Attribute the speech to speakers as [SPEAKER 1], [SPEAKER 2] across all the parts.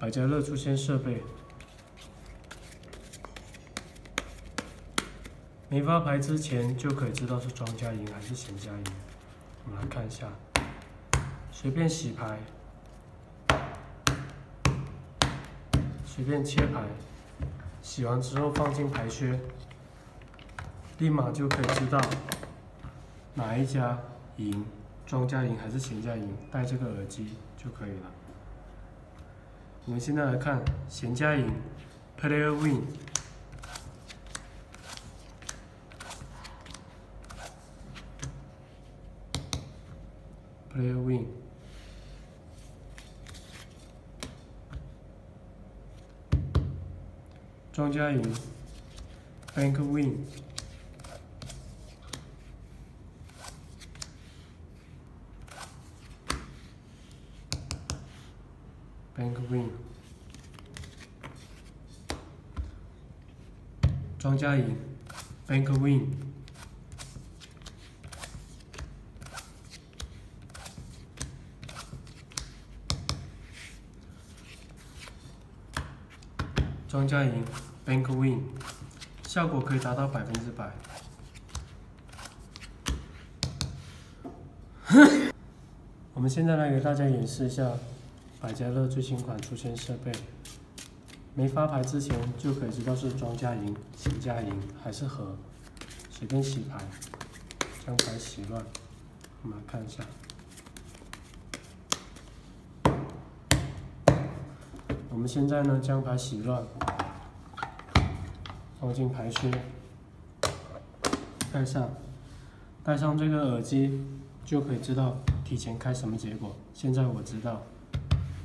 [SPEAKER 1] 百家乐出现设备，没发牌之前就可以知道是庄家赢还是闲家赢。我们来看一下，随便洗牌，随便切牌，洗完之后放进牌靴，立马就可以知道哪一家赢，庄家赢还是闲家赢。戴这个耳机就可以了。我们现在来看闲家赢，Player Win，Player Win，庄家赢，Bank Win，Bank Bank win，。庄家赢，Bank Win。庄家赢，Bank Win，效果可以达到百分之百。我们现在来给大家演示一下百家乐最新款出现设备。没发牌之前就可以知道是庄家赢、闲家赢还是和，随便洗牌，将牌洗乱。我们来看一下，我们现在呢将牌洗乱，放进牌靴，戴上，戴上这个耳机就可以知道提前开什么结果。现在我知道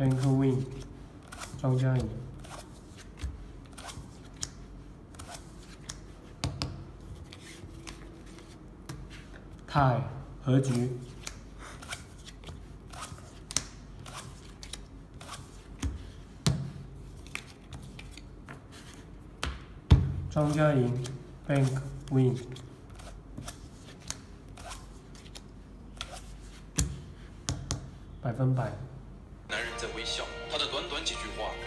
[SPEAKER 1] Bank Win，Bank Win，庄家赢，太和局。庄家赢，Bank Win，百分百。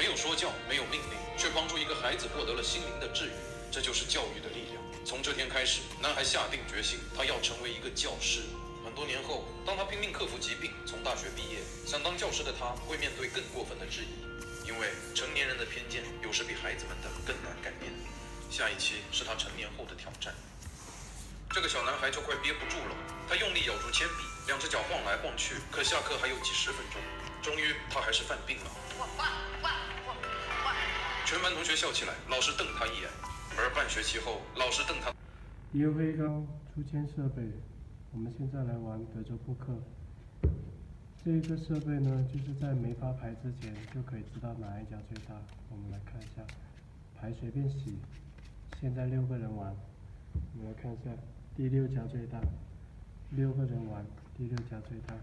[SPEAKER 2] 没有说教，没有命令，却帮助一个孩子获得了心灵的治愈。这就是教育的力量。从这天开始，男孩下定决心，他要成为一个教师。很多年后，当他拼命克服疾病，从大学毕业，想当教师的他，会面对更过分的质疑，因为成年人的偏见，有时比孩子们的更难改变。下一期是他成年后的挑战。这个小男孩就快憋不住了，他用力咬住铅笔，两只脚晃来晃去。可下课还有几十分钟，终于他还是犯病了。全班同学笑起来，老师瞪他一眼。而半学期后，老师瞪他。
[SPEAKER 1] 优惠高出签设备，我们现在来玩德州扑克。这个设备呢，就是在没发牌之前就可以知道哪一家最大。我们来看一下，牌随便洗。现在六个人玩，我们来看一下第六家最大，六个人玩，第六家最大。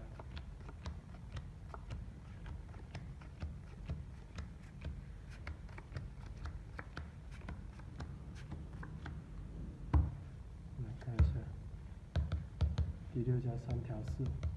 [SPEAKER 1] 来看一下第六加三条四。